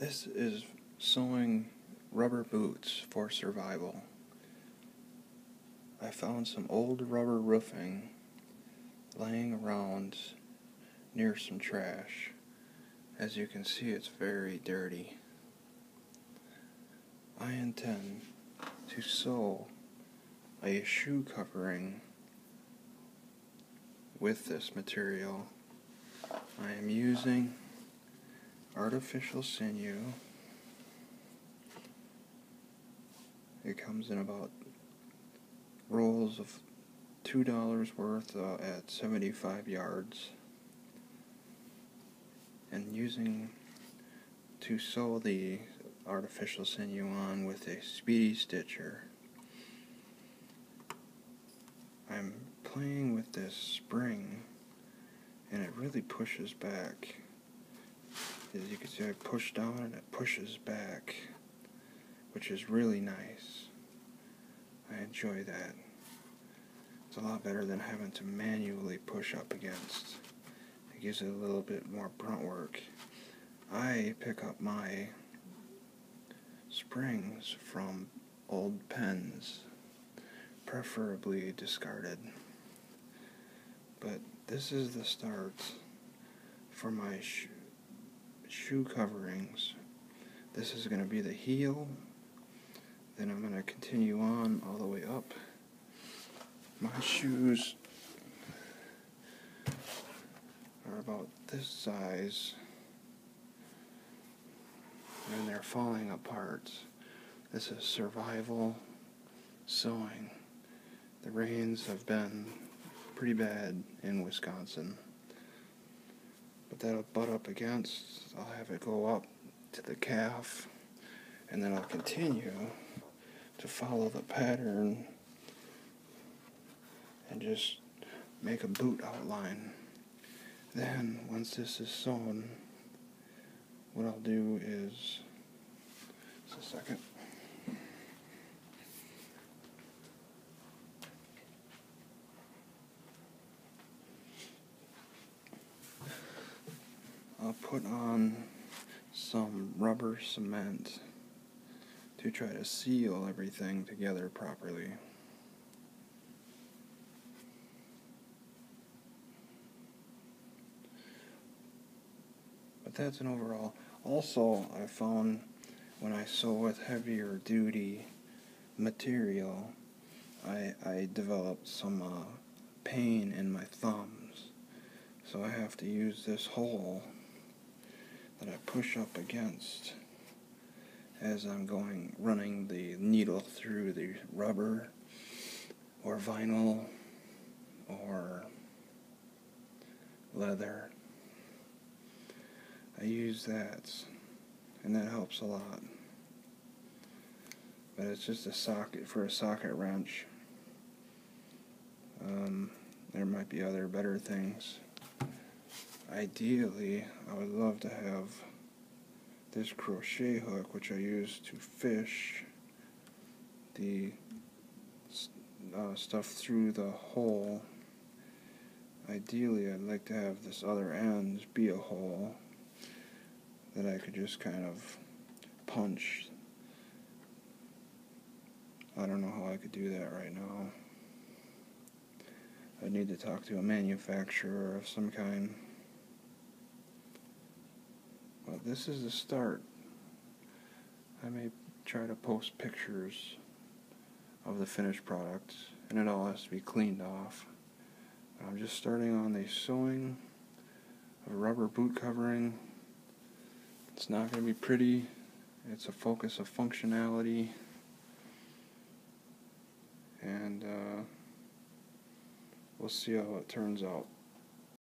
This is sewing rubber boots for survival. I found some old rubber roofing laying around near some trash. As you can see, it's very dirty. I intend to sew a shoe covering with this material. I am using artificial sinew. It comes in about rolls of two dollars worth uh, at 75 yards. And using to sew the artificial sinew on with a speedy stitcher. I'm playing with this spring and it really pushes back as you can see I push down and it pushes back which is really nice. I enjoy that. It's a lot better than having to manually push up against. It gives it a little bit more brunt work. I pick up my springs from old pens preferably discarded. But this is the start for my sh shoe coverings. This is going to be the heel. Then I'm going to continue on all the way up. My shoes are about this size and they're falling apart. This is survival sewing. The rains have been pretty bad in Wisconsin but that'll butt up against, I'll have it go up to the calf, and then I'll continue to follow the pattern and just make a boot outline. Then, once this is sewn, what I'll do is, just a second. I'll put on some rubber cement to try to seal everything together properly. But that's an overall. Also, I found when I sew with heavier duty material, I, I developed some uh, pain in my thumbs. So I have to use this hole that I push up against as I'm going running the needle through the rubber or vinyl or leather. I use that and that helps a lot. But it's just a socket for a socket wrench. Um, there might be other better things ideally I would love to have this crochet hook which I use to fish the uh, stuff through the hole. Ideally I'd like to have this other end be a hole that I could just kind of punch. I don't know how I could do that right now. I need to talk to a manufacturer of some kind but this is the start. I may try to post pictures of the finished product, and it all has to be cleaned off. I'm just starting on the sewing of a rubber boot covering. It's not going to be pretty. It's a focus of functionality. And uh, we'll see how it turns out.